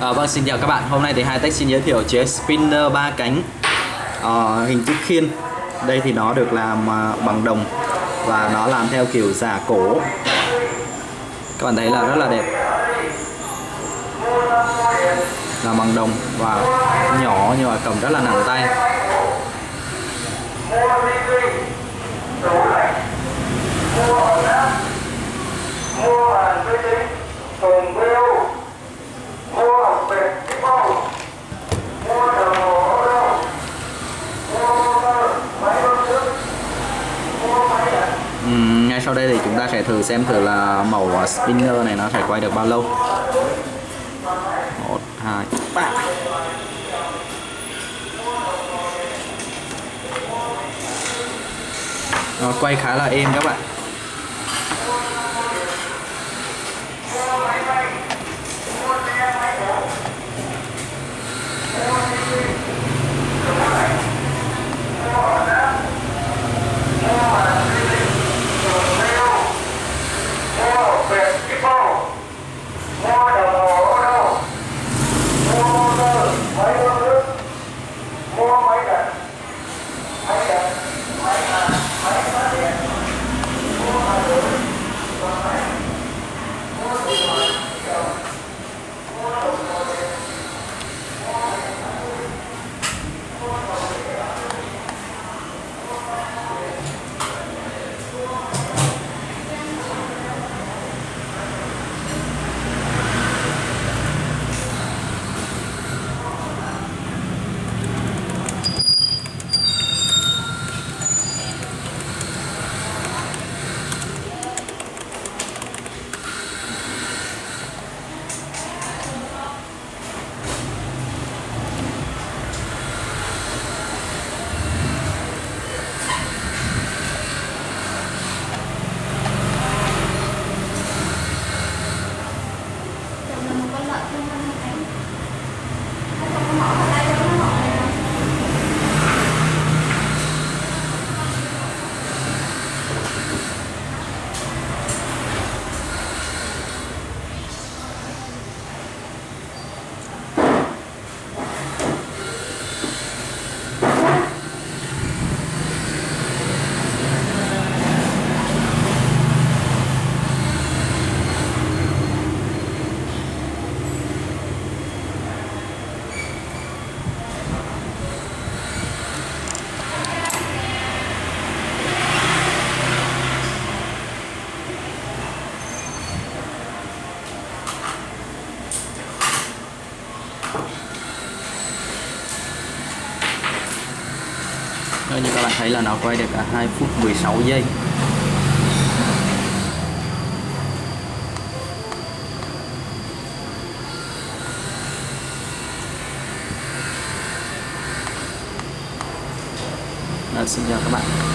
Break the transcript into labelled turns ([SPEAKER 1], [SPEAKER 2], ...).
[SPEAKER 1] À, vâng xin chào các bạn. Hôm nay thì Hai Tech xin giới thiệu chiếc spinner ba cánh à, hình chữ khiên. Đây thì nó được làm à, bằng đồng và nó làm theo kiểu giả cổ. Các bạn thấy là rất là đẹp. Làm bằng đồng và nhỏ nhưng mà cầm rất là nặng tay.
[SPEAKER 2] mua cùng
[SPEAKER 1] Ừ, ngay sau đây thì chúng ta sẽ thử xem thử là màu à, spinner này nó sẽ quay được bao lâu. một, hai, ba Nó quay khá là êm các bạn.
[SPEAKER 3] Đây,
[SPEAKER 1] như các bạn thấy là nó quay được cả 2 phút 16 giây. Vâng, xin chào các bạn.